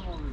animals.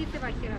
Ты ты вахера.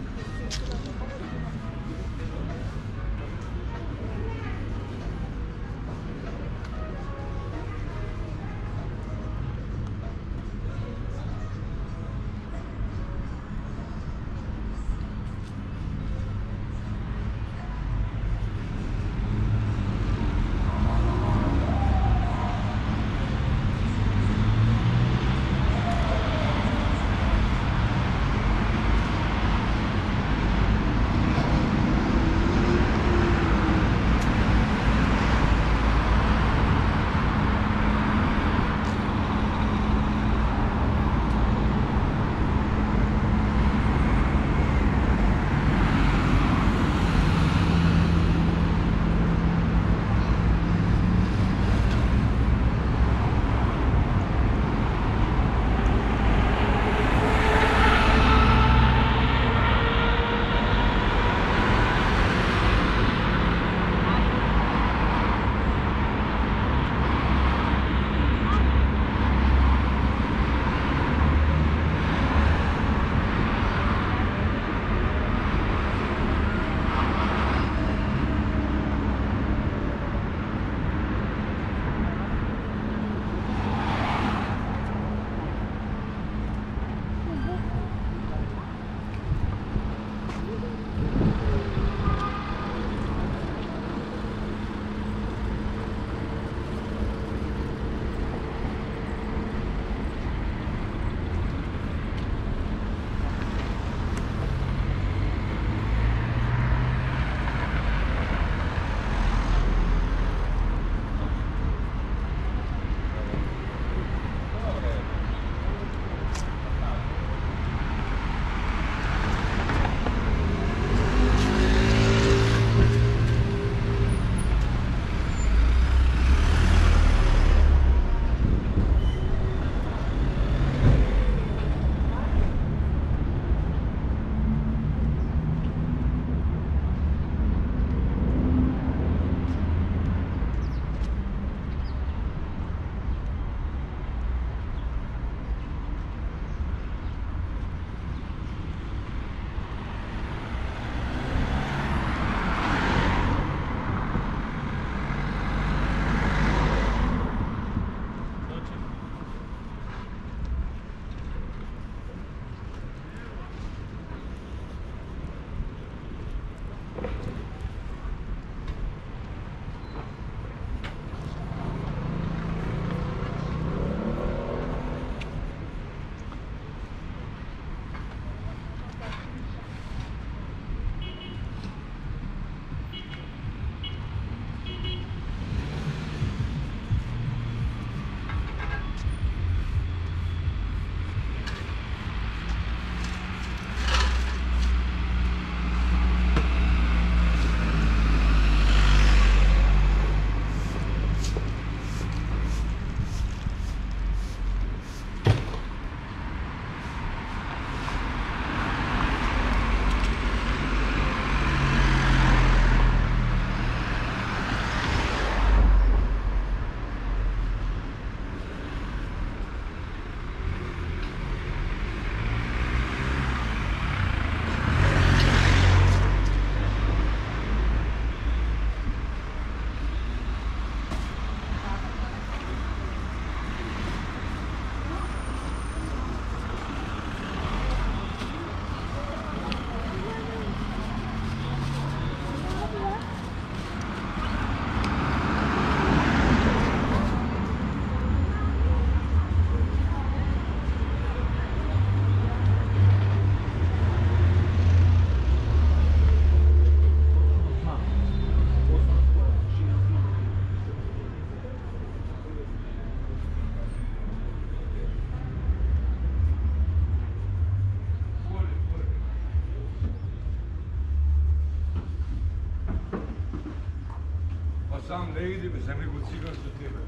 Не иди, бе, се него циган со тебе.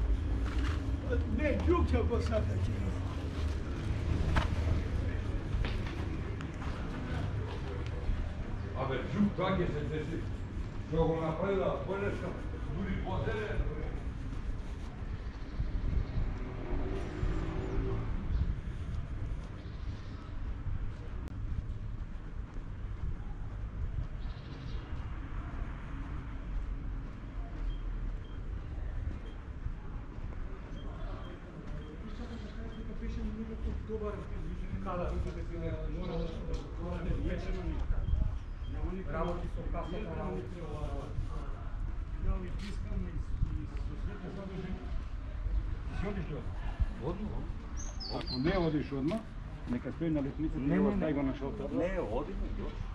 Не, друг ќе го сакате. Абе, тоа ќе се деси. Што го направила, понешто, дури поделе. Ако не одиш одма, нека стои на летниците не, не, не, го на шалтер. Не, оди ми дојде.